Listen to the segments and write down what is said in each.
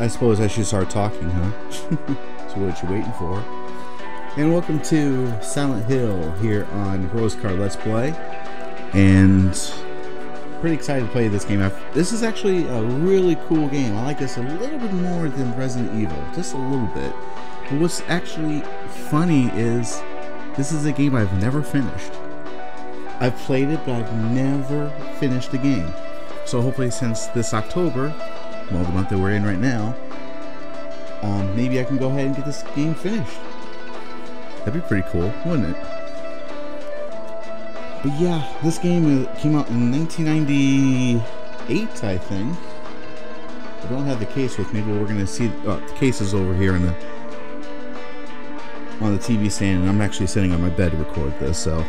I suppose I should start talking, huh? so what you waiting for? And welcome to Silent Hill here on Rose Colored Let's Play. And pretty excited to play this game. This is actually a really cool game. I like this a little bit more than Resident Evil, just a little bit. But what's actually funny is this is a game I've never finished. I've played it, but I've never finished the game. So hopefully since this October, well, the month that we're in right now, um, maybe I can go ahead and get this game finished. That'd be pretty cool, wouldn't it? But yeah, this game uh, came out in 1998, I think. I don't have the case with me, but we're gonna see. Oh, the case is over here on the on the TV stand, and I'm actually sitting on my bed to record this. So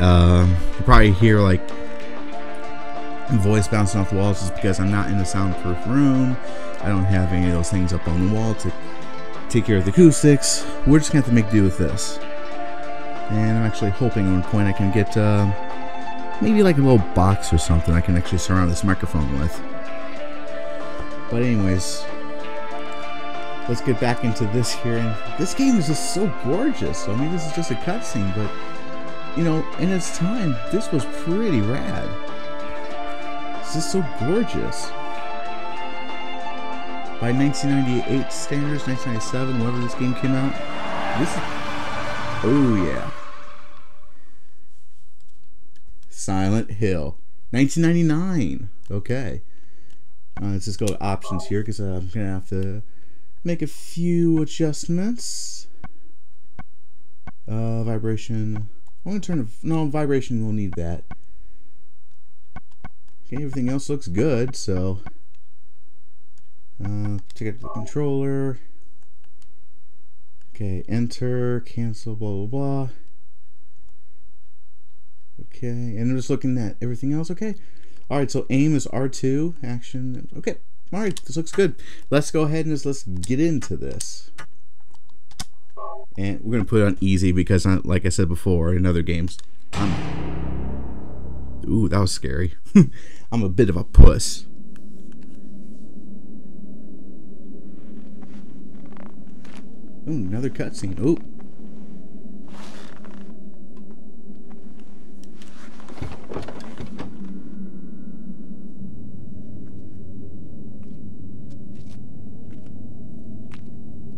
um, you probably hear like voice bouncing off the walls is because I'm not in a soundproof room. I don't have any of those things up on the wall to take care of the acoustics. We're just gonna have to make do with this. And I'm actually hoping at one point I can get uh, maybe like a little box or something I can actually surround this microphone with. But anyways, let's get back into this here. And this game is just so gorgeous. I mean, this is just a cutscene, but you know, in its time, this was pretty rad. This is so gorgeous. By 1998 standards, 1997, whenever this game came out, this is, oh yeah. Silent Hill, 1999. Okay. Uh, let's just go to options here because I'm gonna have to make a few adjustments. Uh, vibration. I'm gonna turn. No vibration. We'll need that. Okay, everything else looks good, so uh, check out the controller. Okay, enter, cancel, blah blah blah. Okay, and I'm just looking at everything else. Okay, all right. So aim is R2, action. Okay, all right. This looks good. Let's go ahead and just let's get into this. And we're gonna put it on easy because, uh, like I said before in other games, I'm Ooh, that was scary. I'm a bit of a puss. Ooh, another cutscene. Ooh.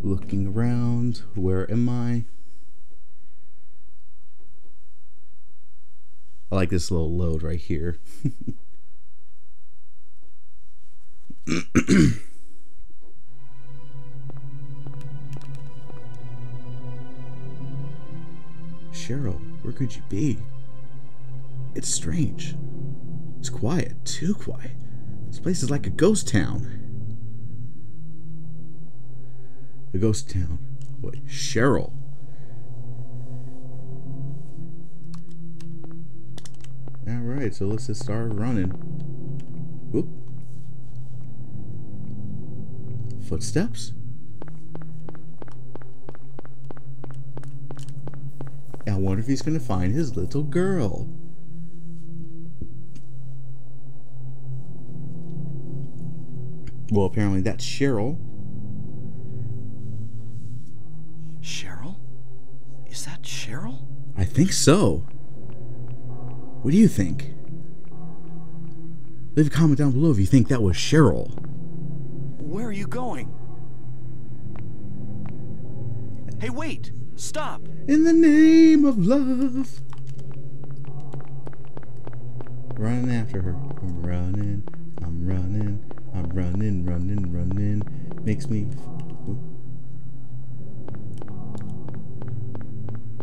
Looking around. Where am I? I like this little load right here. Cheryl, where could you be? It's strange. It's quiet, too quiet. This place is like a ghost town. A ghost town. What? Cheryl. Alright, so let's just start running. Whoop. Footsteps? I wonder if he's to find his little girl. Well, apparently that's. Cheryl? Think so. What do you think? Leave a comment down below if you think that was Cheryl. Where are you going? Hey, wait! Stop! In the name of love. Running after her. I'm running, I'm running, I'm running, running, running. Makes me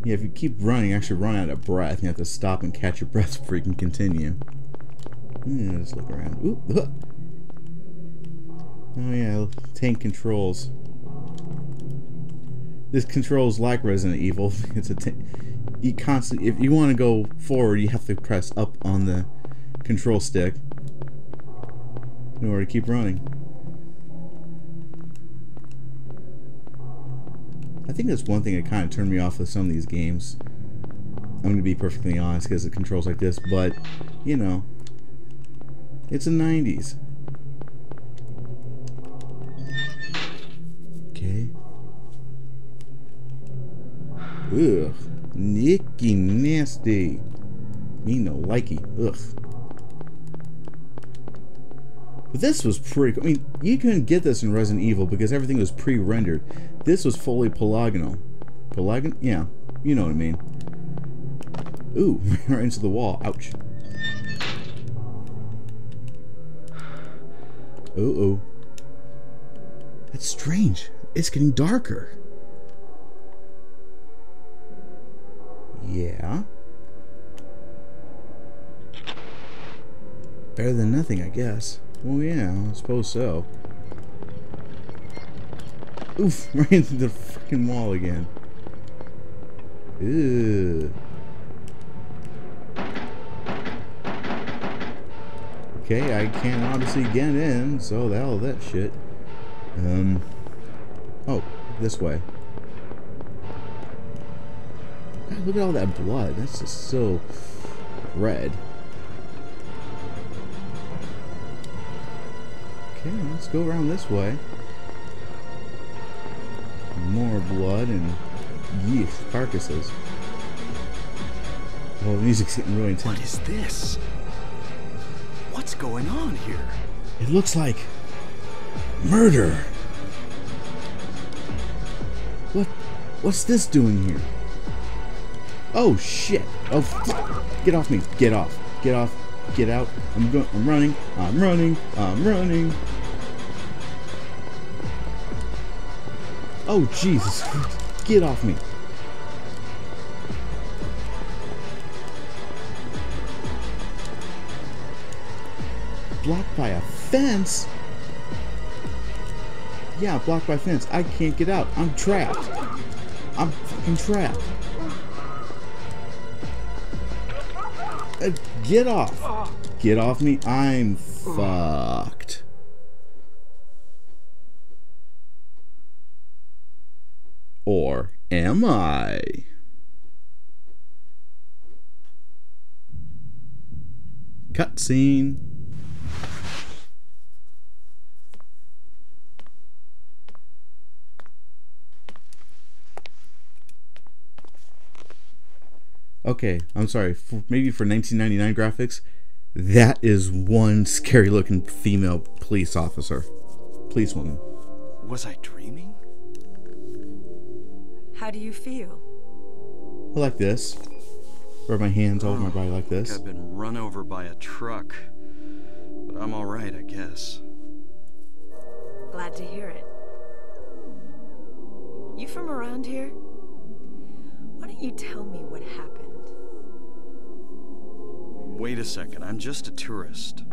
Yeah, if you keep running, you actually run out of breath. You have to stop and catch your breath before you can continue. Yeah, just look around. Ooh, look. Oh yeah, tank controls. This controls like Resident Evil. It's a you constantly if you want to go forward, you have to press up on the control stick in order to keep running. I think that's one thing that kind of turned me off of some of these games. I'm going to be perfectly honest because it controls like this, but, you know, it's the 90s. Okay. Ugh. Nicky nasty. Me no likey. Ugh. But this was pretty cool. I mean, you couldn't get this in Resident Evil because everything was pre-rendered. This was fully polygonal. Polygon? Yeah. You know what I mean. Ooh, right into the wall. Ouch. Uh oh. That's strange. It's getting darker. Yeah. Better than nothing, I guess. Well, yeah, I suppose so. Oof, right into the freaking wall again. Ew. Okay, I can't obviously get in, so the hell that shit. Um. Oh, this way. Look at all that blood. That's just so red. Okay, let's go around this way. More blood and yeast carcasses. Oh, the music's getting really intense. What is this? What's going on here? It looks like murder. What? What's this doing here? Oh shit! Oh, f- get off me! Get off! Get off! Get out! I'm going. I'm running! I'm running! I'm running! Oh Jesus! Get off me! blocked by a fence? Yeah, blocked by fence. I can't get out. I'm trapped. I'm fucking trapped. Uh, get off. Get off me. I'm fucked. Or am I? Cutscene. Okay, I'm sorry. For, maybe for 1999 graphics, that is one scary looking female police officer. Police woman. Was I dreaming? How do you feel? Like this. Rub my hands over my oh, body like Like this. I've been run over by a truck. But I'm alright, I guess. Glad to hear it. You from around here? Why don't you tell me what happened? Wait a second, I'm just a tourist.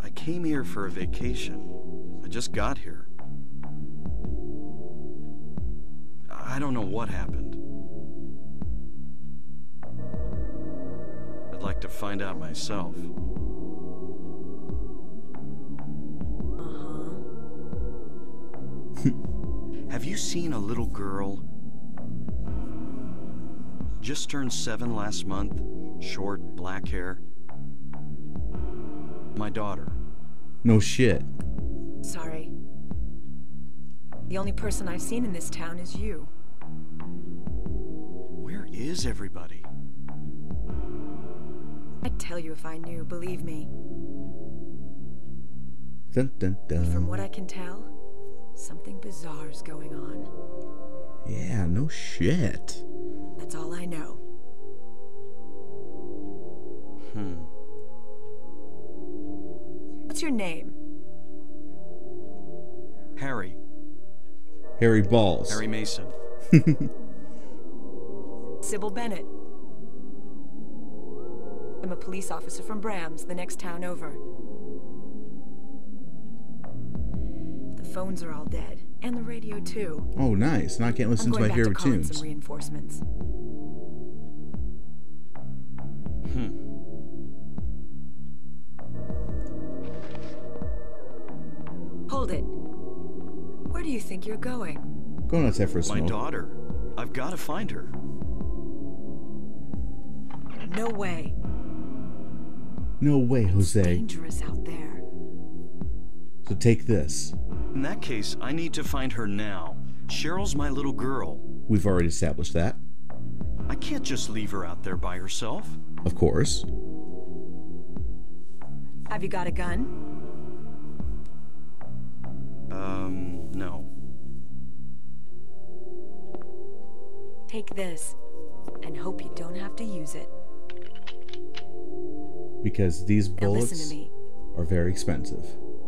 I came here for a vacation. I just got here. I don't know what happened. I'd like to find out myself. Uh-huh. Have you seen a little girl? Just turned seven last month, short, black hair. My daughter. No shit. Sorry. The only person I've seen in this town is you. Where is everybody? I'd tell you if I knew, believe me. Dun, dun, But from what I can tell, something bizarre is going on. Yeah, no shit. That's all I know. Hmm. What's your name? Harry. Harry Balls. Harry Mason. Cybil Bennett. I'm a police officer from Brahms, the next town over. The phones are all dead, and the radio too. Oh, nice. Now I can't listen I'm to going my back favorite to call in tunes. some reinforcements. Hmm. Hold it. Where do you think you're going? Going outside for a My daughter. I've got to find her. No way. No way, Jose. Dangerous out there. So take this. In that case, I need to find her now. Cheryl's my little girl. We've already established that. I can't just leave her out there by herself. Of course. Have you got a gun? Um, no. Take this, and hope you don't have to use it. Because these bullets listen to me. are very expensive.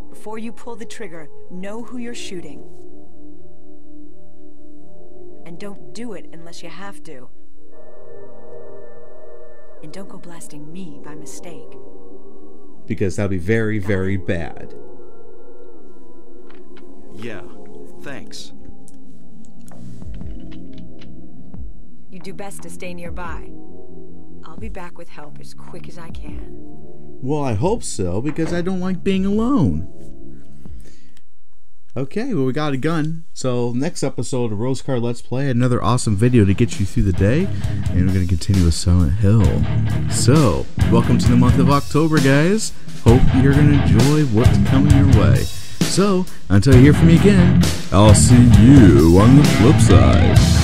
Before you pull the trigger, know who you're shooting. And don't do it unless you have to. And don't go blasting me by mistake. Because that'll be very, very bad. Yeah, thanks. You do best to stay nearby. I'll be back with help as quick as I can. Well, I hope so, because I don't like being alone. Okay, well, we got a gun. So, next episode of Rose Colored Let's Play, another awesome video to get you through the day. And we're going to continue with Silent Hill. So, welcome to the month of October, guys. Hope you're going to enjoy what's coming your way. So, until you hear from me again, I'll see you on the flip side.